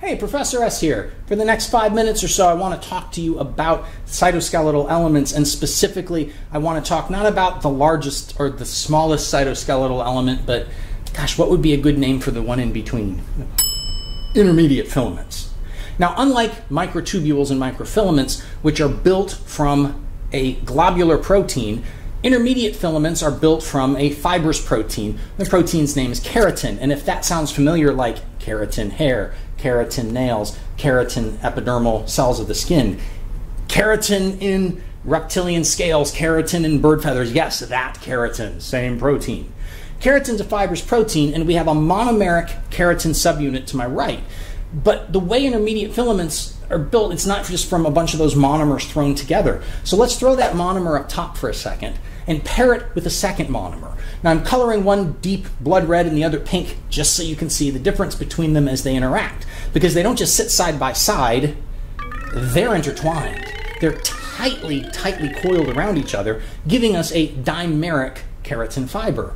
Hey, Professor S here. For the next five minutes or so, I want to talk to you about cytoskeletal elements, and specifically, I want to talk not about the largest or the smallest cytoskeletal element, but gosh, what would be a good name for the one in between? Intermediate filaments. Now, unlike microtubules and microfilaments, which are built from a globular protein, intermediate filaments are built from a fibrous protein. The protein's name is keratin, and if that sounds familiar, like keratin hair, keratin nails, keratin epidermal cells of the skin, keratin in reptilian scales, keratin in bird feathers. Yes, that keratin, same protein. Keratin's a fibrous protein, and we have a monomeric keratin subunit to my right. But the way intermediate filaments are built, it's not just from a bunch of those monomers thrown together. So let's throw that monomer up top for a second and pair it with a second monomer. Now I'm coloring one deep blood red and the other pink just so you can see the difference between them as they interact. Because they don't just sit side by side, they're intertwined. They're tightly, tightly coiled around each other, giving us a dimeric keratin fiber.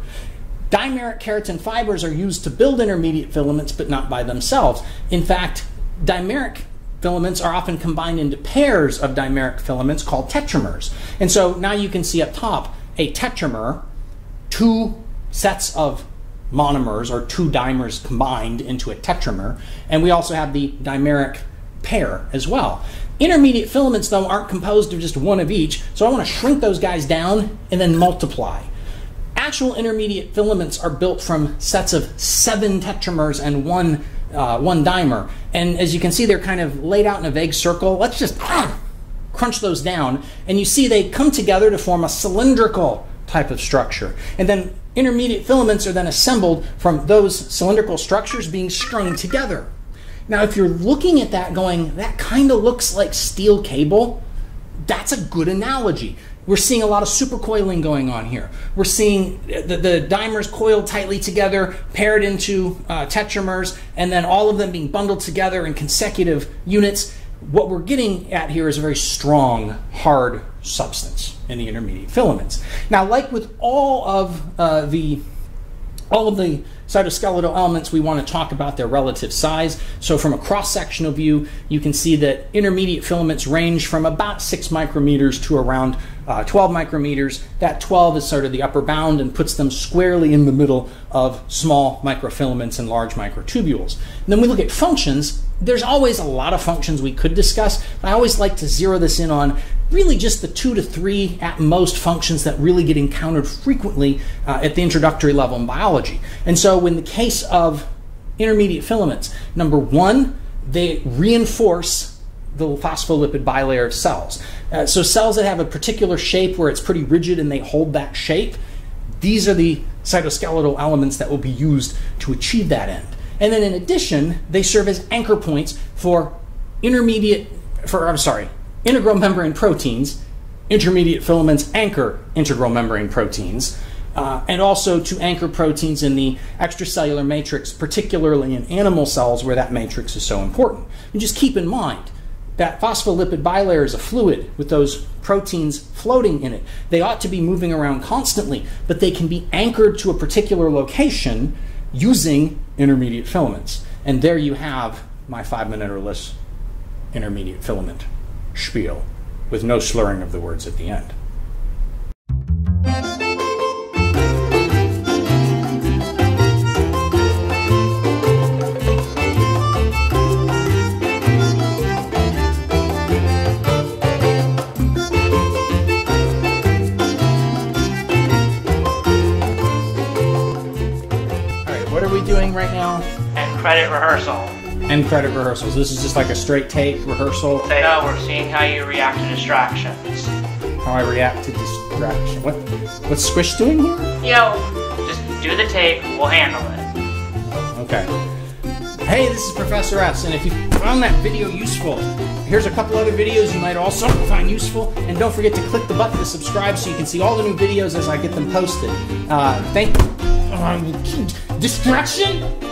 Dimeric keratin fibers are used to build intermediate filaments, but not by themselves. In fact, dimeric filaments are often combined into pairs of dimeric filaments called tetramers. And so now you can see up top a tetramer, two sets of monomers or two dimers combined into a tetramer, and we also have the dimeric pair as well. Intermediate filaments, though, aren't composed of just one of each, so I want to shrink those guys down and then multiply. Actual intermediate filaments are built from sets of seven tetramers and one, uh, one dimer. And as you can see, they're kind of laid out in a vague circle. Let's just crunch those down, and you see they come together to form a cylindrical type of structure. And then intermediate filaments are then assembled from those cylindrical structures being strung together. Now, if you're looking at that going, that kind of looks like steel cable, that's a good analogy. We're seeing a lot of supercoiling going on here. We're seeing the, the dimers coiled tightly together, paired into uh, tetramers, and then all of them being bundled together in consecutive units what we're getting at here is a very strong, hard substance in the intermediate filaments. Now, like with all of uh, the all of the cytoskeletal elements, we want to talk about their relative size. So from a cross-sectional view, you can see that intermediate filaments range from about 6 micrometers to around uh, 12 micrometers. That 12 is sort of the upper bound and puts them squarely in the middle of small microfilaments and large microtubules. And then we look at functions. There's always a lot of functions we could discuss, but I always like to zero this in on really just the two to three at most functions that really get encountered frequently uh, at the introductory level in biology. And so, in the case of intermediate filaments, number one, they reinforce the phospholipid bilayer of cells. Uh, so cells that have a particular shape where it's pretty rigid and they hold that shape, these are the cytoskeletal elements that will be used to achieve that end. And then in addition, they serve as anchor points for intermediate, for, I'm sorry, integral membrane proteins, intermediate filaments anchor integral membrane proteins, uh, and also to anchor proteins in the extracellular matrix, particularly in animal cells where that matrix is so important. And just keep in mind, that phospholipid bilayer is a fluid with those proteins floating in it. They ought to be moving around constantly, but they can be anchored to a particular location using intermediate filaments. And there you have my five minute or less intermediate filament spiel with no slurring of the words at the end. Doing right now? And credit rehearsal. And credit rehearsals. This is just like a straight take rehearsal. No, we're seeing how you react to distractions. How I react to distraction. What? What's Squish doing here? You know, just do the tape. We'll handle it. Okay. Hey, this is Professor S, and if you found that video useful, here's a couple other videos you might also find useful. And don't forget to click the button to subscribe so you can see all the new videos as I get them posted. Uh, thank you. Distraction?